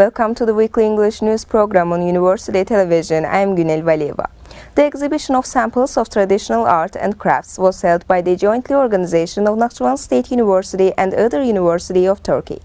welcome to the weekly English news program on University Television. I am Günel Valieva. The exhibition of samples of traditional art and crafts was held by the jointly organization of Nakhchivan State University and other University of Turkey.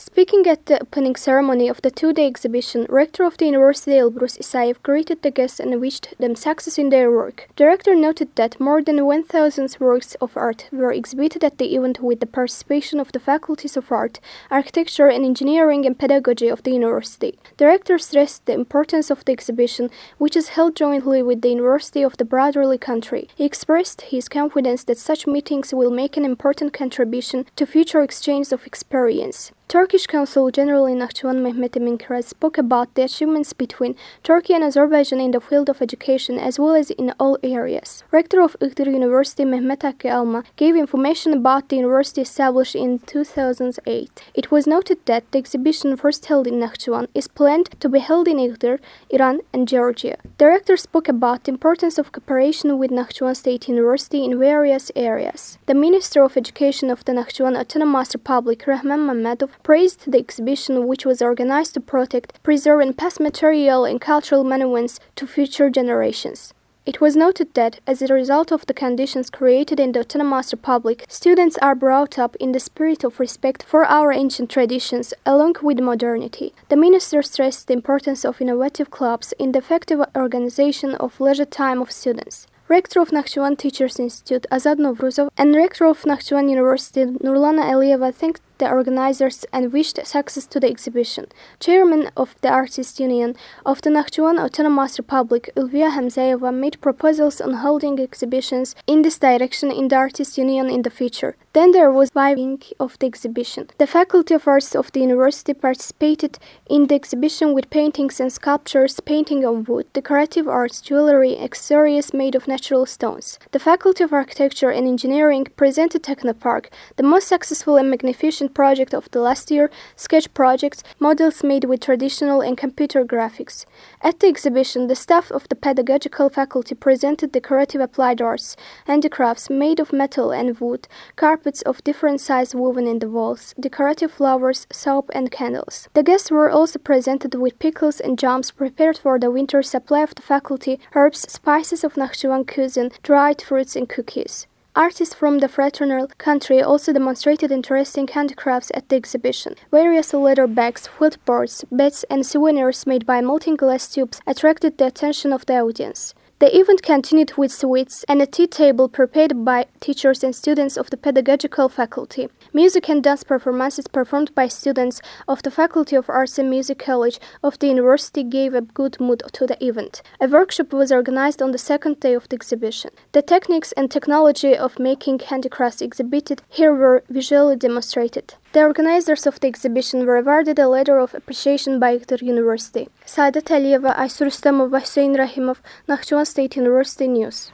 Speaking at the opening ceremony of the two-day exhibition, Rector of the University Elbrus Isayev greeted the guests and wished them success in their work. The rector noted that more than 1,000 works of art were exhibited at the event with the participation of the faculties of art, architecture and engineering and pedagogy of the university. The rector stressed the importance of the exhibition, which is held jointly with the University of the brotherly country. He expressed his confidence that such meetings will make an important contribution to future exchange of experience. Turkish Consul General in Nakhchivan Mehmet Emin spoke about the achievements between Turkey and Azerbaijan in the field of education as well as in all areas. Rector of Iğdır University Mehmet Hakkı Alma gave information about the university established in 2008. It was noted that the exhibition first held in Nakhchivan is planned to be held in Iğdır, Iran and Georgia. The rector spoke about the importance of cooperation with Nakhchivan State University in various areas. The Minister of Education of the Nakhchivan Autonomous Republic Rahman Mammadov praised the exhibition which was organized to protect, preserve and pass material and cultural monuments to future generations. It was noted that, as a result of the conditions created in the Autonomous Republic, students are brought up in the spirit of respect for our ancient traditions along with modernity. The minister stressed the importance of innovative clubs in the effective organization of leisure time of students. Rector of Nakhchivan Teachers Institute Azad Novruzov and Rector of Nakhchivan University Nurlana Aliyeva thanked the organizers and wished success to the exhibition. Chairman of the Artists Union of the Nakhchivan Autonomous Republic, Ulviya Hamzayeva, made proposals on holding exhibitions in this direction in the Artists Union in the future. Then there was viving of the exhibition. The Faculty of Arts of the university participated in the exhibition with paintings and sculptures, painting on wood, decorative arts, jewelry, accessories made of natural stones. The Faculty of Architecture and Engineering presented Technopark, the most successful and magnificent project of the last year, sketch projects, models made with traditional and computer graphics. At the exhibition, the staff of the pedagogical faculty presented decorative applied arts, handicrafts made of metal and wood, carpets of different size woven in the walls, decorative flowers, soap, and candles. The guests were also presented with pickles and jams prepared for the winter supply of the faculty, herbs, spices of Nakhchivan cuisine, dried fruits, and cookies. Artists from the fraternal country also demonstrated interesting handicrafts at the exhibition. Various leather bags, footboards, beds, and souvenirs made by melting glass tubes attracted the attention of the audience. The event continued with sweets and a tea table prepared by teachers and students of the pedagogical faculty. Music and dance performances performed by students of the Faculty of Arts and Music College of the university gave a good mood to the event. A workshop was organized on the second day of the exhibition. The techniques and technology of making handicrafts exhibited here were visually demonstrated. The organizers of the exhibition were awarded a letter of appreciation by Iğdır University. Saadet Aliyeva, Aysur Hüseyin Rahimov, Nakhchivan State University News.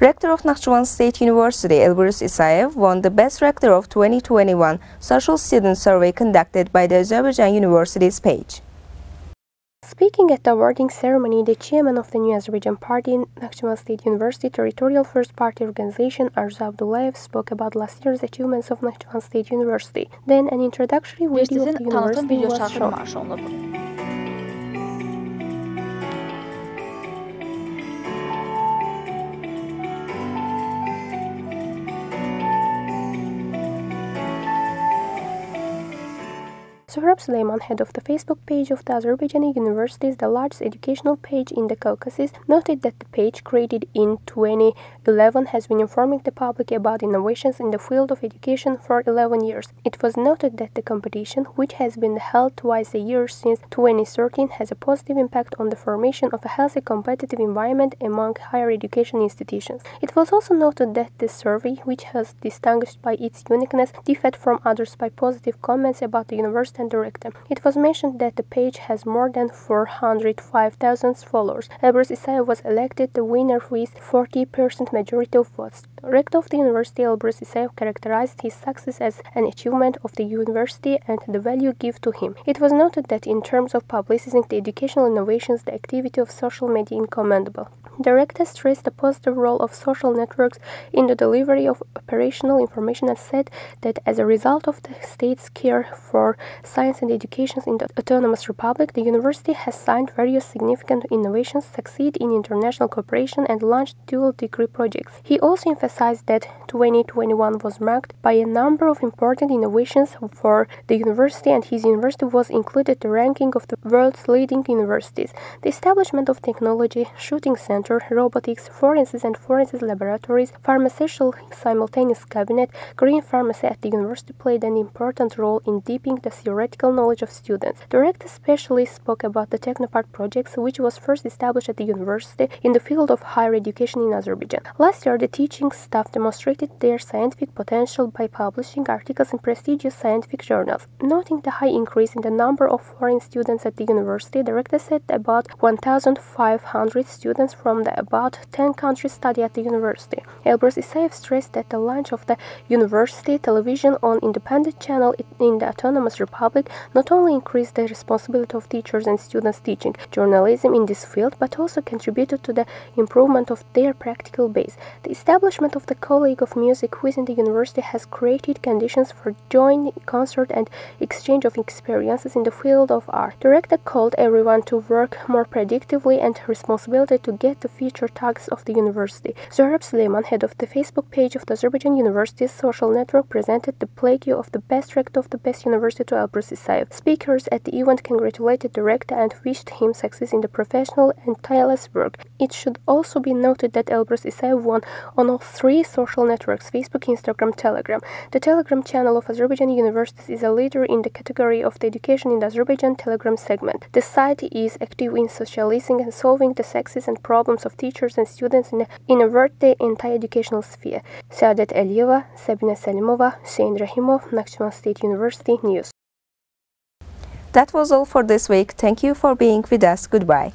Rector of Nakhchivan State University, Elbrus Isayev, won the Best Rector of 2021 Social Student Survey conducted by the Azerbaijan University's page. Speaking at the awarding ceremony, the chairman of the New Azerbaijan Party, Nakhchivan State University Territorial First Party Organization, Arzu Abdullayev, spoke about last year's achievements of Nakhchivan State University. Then an introductory video of the university was shown. Sohrab Suleiman, head of the Facebook page of the Azerbaijani Universities, the largest educational page in the Caucasus, noted that the page, created in 2011, has been informing the public about innovations in the field of education for 11 years. It was noted that the competition, which has been held twice a year since 2013, has a positive impact on the formation of a healthy competitive environment among higher education institutions. It was also noted that the survey, which has distinguished by its uniqueness, differed from others by positive comments about the university and. It was mentioned that the page has more than 405,000 followers. Elbrus Isayev was elected the winner with 40% majority of votes. Rector of the University Elbrus Isayev characterized his success as an achievement of the university and the value given to him. It was noted that in terms of publicizing the educational innovations, the activity of social media is commendable. Director stressed the positive role of social networks in the delivery of operational information and said that as a result of the state's care for science and education in the Autonomous Republic, the university has signed various significant innovations, succeed in international cooperation, and launched dual degree projects. He also emphasized that 2021 was marked by a number of important innovations for the university, and his university was included the ranking of the world's leading universities. The establishment of technology, shooting center robotics, forensics and forensics laboratories, pharmaceutical simultaneous cabinet, green pharmacy at the university played an important role in deepening the theoretical knowledge of students. Rector especially spoke about the Technopark projects, which was first established at the university in the field of higher education in Azerbaijan. Last year, the teaching staff demonstrated their scientific potential by publishing articles in prestigious scientific journals. Noting the high increase in the number of foreign students at the university, Director rector said about 1,500 students from from the about 10 countries study at the university. Elbrus Isayev stressed that the launch of the university television on independent channel in the Autonomous Republic not only increased the responsibility of teachers and students teaching journalism in this field, but also contributed to the improvement of their practical base. The establishment of the College of Music within the university has created conditions for joint concert and exchange of experiences in the field of art. The called everyone to work more predictively and responsibility to get the future targets of the university. Zohrab Suleiman, head of the Facebook page of the Azerbaijan University's social network, presented the plaque of the best rector of the best university to Elbrus Speakers at the event congratulated the rector and wished him success in the professional and tireless work. It should also be noted that Elbrus Isayev won on all three social networks Facebook, Instagram, Telegram. The Telegram channel of Azerbaijan universities is a leader in the category of the education in the Azerbaijan Telegram segment. The site is active in socializing and solving the sexes and problems of teachers and students in, in a word the entire educational sphere. Saadet Aliyeva, Sabina Salimova, Hussein Rahimov, Nakhchivan State University News. That was all for this week. Thank you for being with us. Goodbye.